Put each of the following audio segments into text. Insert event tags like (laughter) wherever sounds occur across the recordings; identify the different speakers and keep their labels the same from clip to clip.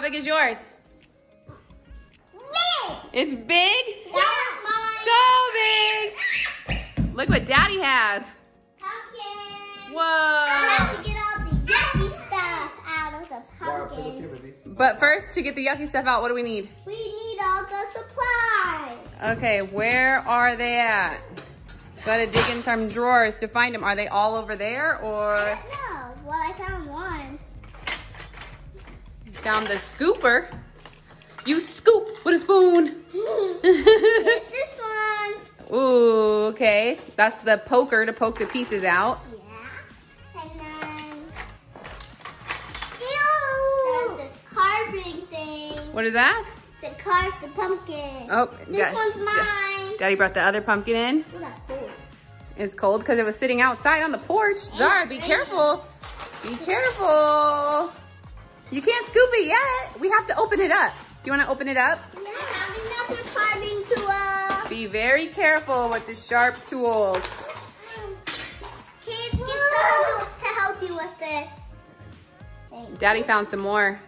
Speaker 1: family.
Speaker 2: Yeah, Zara, how big is yours?
Speaker 1: Big.
Speaker 2: It's big?
Speaker 1: That
Speaker 2: So big! Look what Daddy has.
Speaker 1: Pumpkin.
Speaker 2: Whoa!
Speaker 1: have to get all the yucky stuff out of the
Speaker 3: Zara, put it
Speaker 1: pumpkin.
Speaker 3: here, baby.
Speaker 2: But first, to get the yucky stuff out, what do we need?
Speaker 1: We need all the supplies.
Speaker 2: Okay, where are they at? Gotta dig in some drawers to find them. Are they all over there
Speaker 1: I
Speaker 2: or
Speaker 1: don't know. Well, I found one.
Speaker 2: Down the scooper? You scoop with a spoon.
Speaker 1: It's (laughs) this one.
Speaker 2: Ooh, okay. That's the poker to poke the pieces out.
Speaker 1: Yeah. And then. Ew. There's this carving thing
Speaker 2: What is that?
Speaker 1: to carve the pumpkin.
Speaker 2: Oh,
Speaker 1: This
Speaker 2: Dad-
Speaker 1: one's mine.
Speaker 2: Daddy brought the other pumpkin in.
Speaker 1: Cool.
Speaker 2: It's cold because it was sitting outside on the porch. Zara, be careful. Be careful. You can't scoop it yet. We have to open it up. Do you want to open it up?
Speaker 1: Yeah, found another carving tool.
Speaker 2: Be very careful with the sharp tools.
Speaker 1: Um, kids, get the adults to help you with this. Thank
Speaker 2: Daddy found some more.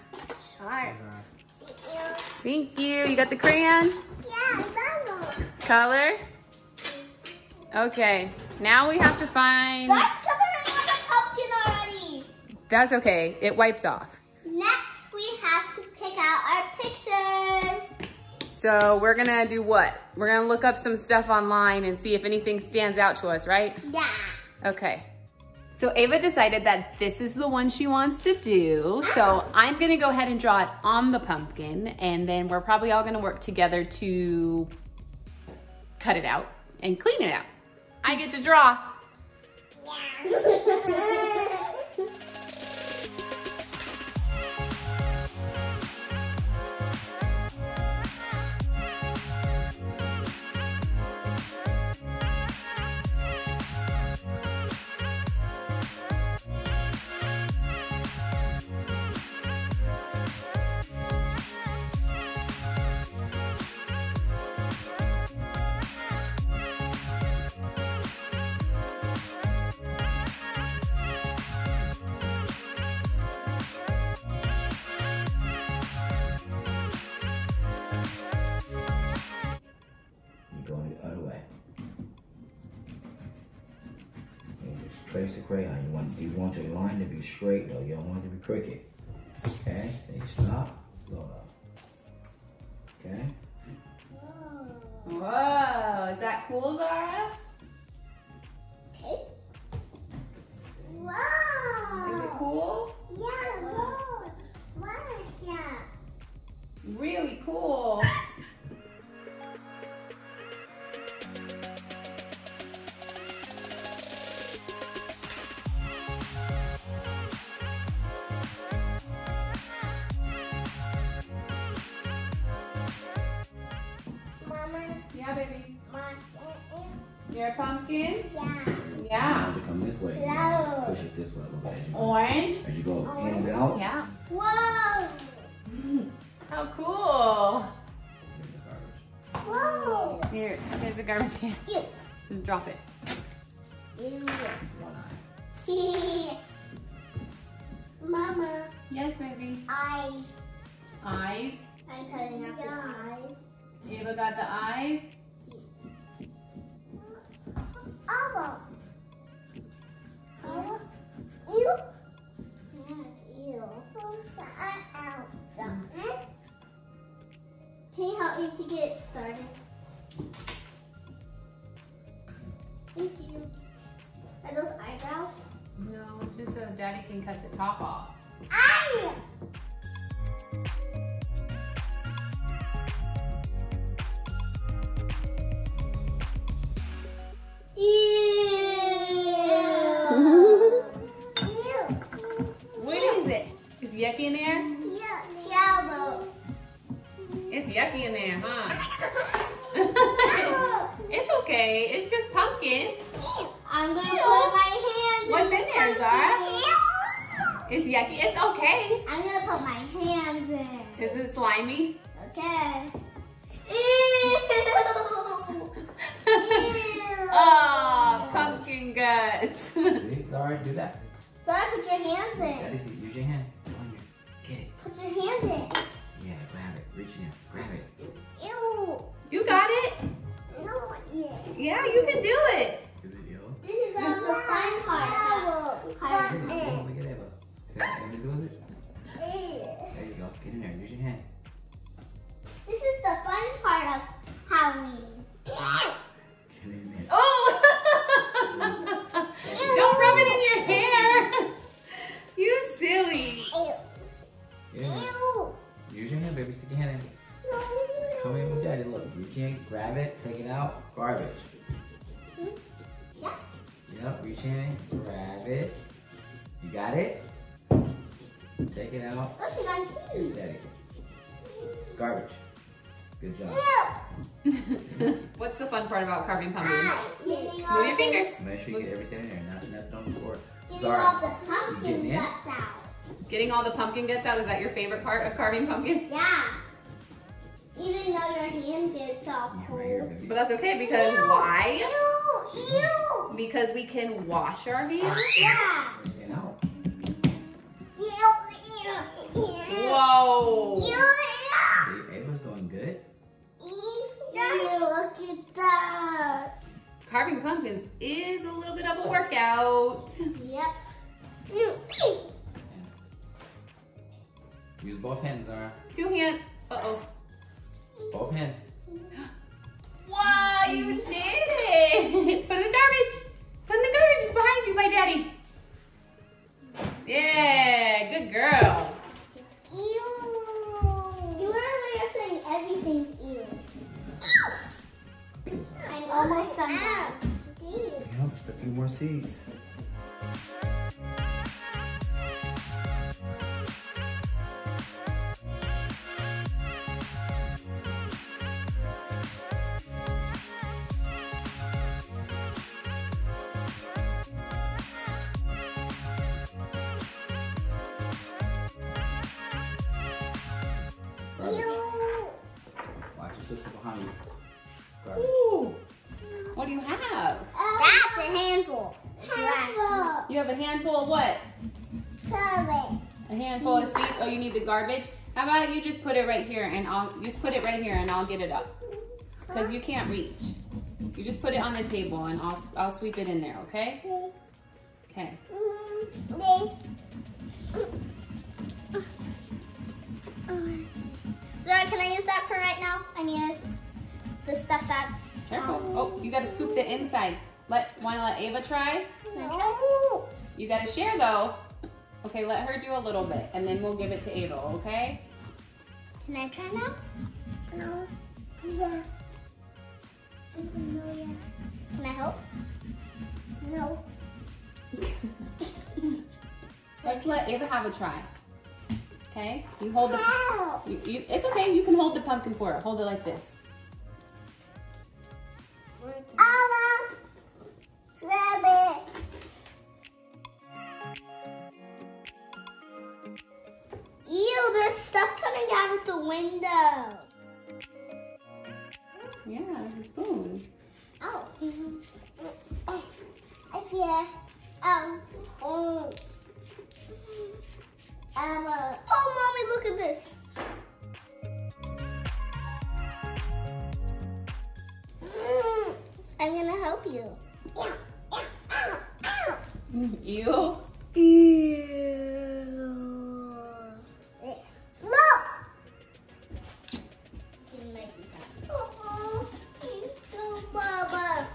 Speaker 1: Sharp.
Speaker 2: Thank you. Thank You You got the crayon?
Speaker 1: Yeah, I found one.
Speaker 2: Color? Okay. Now we have to find...
Speaker 1: That's coloring on the pumpkin already.
Speaker 2: That's okay. It wipes off.
Speaker 1: Next, we have to pick out our pictures.
Speaker 2: So we're going to do what? We're going to look up some stuff online and see if anything stands out to us, right?
Speaker 1: Yeah.
Speaker 2: Okay. So Ava decided that this is the one she wants to do. So (gasps) I'm gonna go ahead and draw it on the pumpkin and then we're probably all gonna work together to cut it out and clean it out. I get to draw.
Speaker 1: Yeah. (laughs)
Speaker 3: trace the crayon. You want you want your line to be straight though. You don't want it to be crooked. Okay? Then you stop. Slow up. Okay?
Speaker 2: Whoa, is that cool, Zara?
Speaker 1: Okay. Wow.
Speaker 2: Is it cool?
Speaker 1: Yeah, look. Wow, yeah.
Speaker 2: Really cool. You're a pumpkin?
Speaker 1: yeah.
Speaker 2: Yeah.
Speaker 3: As you come this way, you push it this way a little bit. As you go,
Speaker 2: Orange?
Speaker 3: as you go in and out.
Speaker 2: Yeah.
Speaker 1: Whoa. (laughs)
Speaker 2: How cool.
Speaker 1: Whoa.
Speaker 2: Here, here's a garbage can.
Speaker 1: Ew.
Speaker 2: Just drop it.
Speaker 1: Ew.
Speaker 3: One eye.
Speaker 1: Mama,
Speaker 2: Yes, baby.
Speaker 1: eyes.
Speaker 2: Eyes.
Speaker 1: I'm cutting out the eyes.
Speaker 2: Ava got the eyes.
Speaker 1: Can
Speaker 2: cut the top off.
Speaker 1: Eye! Ew. Ew.
Speaker 2: What is it? Is yucky in there?
Speaker 1: Yeah, yellow.
Speaker 2: It's yucky in there, huh? (laughs) it's okay. It's just pumpkin.
Speaker 1: I'm gonna put my hands
Speaker 2: What's in there, Zara? It's yucky. It's okay.
Speaker 1: I'm gonna put my hands in.
Speaker 2: Is it slimy?
Speaker 1: Okay. Ew. (laughs) Ew.
Speaker 2: Oh, pumpkin guts.
Speaker 3: See, it's alright. Do that.
Speaker 1: So put your hands in.
Speaker 3: That is it. Use your hand. Come on here. Get it.
Speaker 1: Put your hands in.
Speaker 3: Yeah, grab it. Reach in. Grab it.
Speaker 1: Ew.
Speaker 2: You got it?
Speaker 1: No. Yeah. Yeah, you can
Speaker 3: do it. Is it yellow? This is the fun part. Yellow. Look at. There you go. Get in there. Use your hand.
Speaker 1: This is the fun part of Halloween.
Speaker 3: Get in there.
Speaker 2: Oh! (laughs) Don't rub it in your hair. You silly.
Speaker 1: Ew.
Speaker 3: Use your hand, baby. Stick your hand in. Come in with daddy. Look. Reach in, grab it, take it out. Garbage.
Speaker 1: Yeah.
Speaker 3: Yep. Reach in, grab it. You got it? Take it out.
Speaker 1: Oh, she got a
Speaker 3: Give
Speaker 1: seed.
Speaker 3: daddy. Garbage. Good job. (laughs)
Speaker 2: What's the fun part about carving pumpkins?
Speaker 1: Ah,
Speaker 2: Move your
Speaker 1: the-
Speaker 2: fingers.
Speaker 3: Make sure you get everything in there. Not nothing on the floor.
Speaker 1: Getting all the pumpkin
Speaker 3: getting in?
Speaker 1: guts out.
Speaker 2: Getting all the pumpkin guts out, is that your favorite part of carving pumpkin?
Speaker 1: Yeah. Even though your hand gets all
Speaker 3: You
Speaker 1: cold.
Speaker 3: baby.
Speaker 2: But that's okay because
Speaker 1: Ew.
Speaker 2: why?
Speaker 1: Ew. Ew.
Speaker 2: Because we can wash our hands.
Speaker 1: Yeah.
Speaker 2: Whoa.
Speaker 3: See, Ava's doing good.
Speaker 1: Look at that.
Speaker 2: Carving pumpkins is a little bit of a workout.
Speaker 1: Yep.
Speaker 3: Use both hands, Zara.
Speaker 2: Two hands. Uh-oh.
Speaker 3: Both hands. (gasps)
Speaker 2: Wow, you did it! Put in the garbage. Put in the garbage.
Speaker 3: Seeds. Watch your sister behind you.
Speaker 2: Ooh. What do you have?
Speaker 1: That's a handful. Handful.
Speaker 2: You have a handful of what?
Speaker 1: Cover.
Speaker 2: A handful of seeds. Oh, you need the garbage. How about you just put it right here and I'll just put it right here and I'll get it up. Cause you can't reach. You just put it on the table and I'll I'll sweep it in there. Okay? Okay.
Speaker 1: Zara, can I use that for right now? I mean, the stuff that's.
Speaker 2: Careful. Um, oh, you gotta scoop the inside. Let wanna let Ava try?
Speaker 1: No.
Speaker 2: You gotta share though. Okay, let her do a little bit and then we'll give it to Ava, okay?
Speaker 1: Can I try now? No. Yeah. No. Can I help? No. (laughs)
Speaker 2: Let's let Ava have a try. Okay? You hold the you, you, it's okay, you can hold the pumpkin for her. Hold it like this.
Speaker 1: Window.
Speaker 2: Yeah, there's a spoon.
Speaker 1: Oh. (laughs) Yeah. Um. Oh. Um. Uh, oh, mommy, look at this. Mm, I'm gonna help you. Yeah. Yeah. Ow. Ow.
Speaker 2: You? (laughs)
Speaker 1: Ew.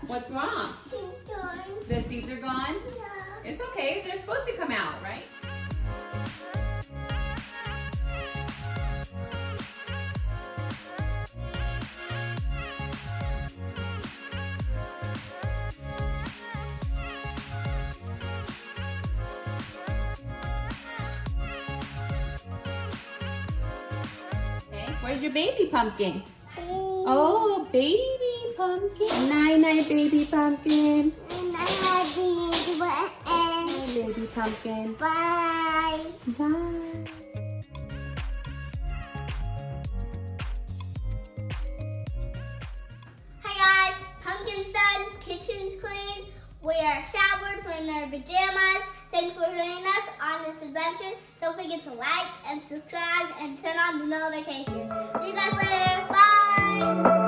Speaker 2: What's wrong? The seeds are gone?
Speaker 1: Yeah.
Speaker 2: It's okay, they're supposed to come out, right? Where's your baby pumpkin? Oh, baby pumpkin. Night night, baby pumpkin.
Speaker 1: I have these
Speaker 2: Hi, baby pumpkin.
Speaker 1: Bye.
Speaker 2: Bye.
Speaker 1: Hi guys, pumpkin's done, kitchen's clean, we are showered, we're in our pajamas. Thanks for joining us on this adventure. Don't forget to like and subscribe and turn on the notifications. See you guys later.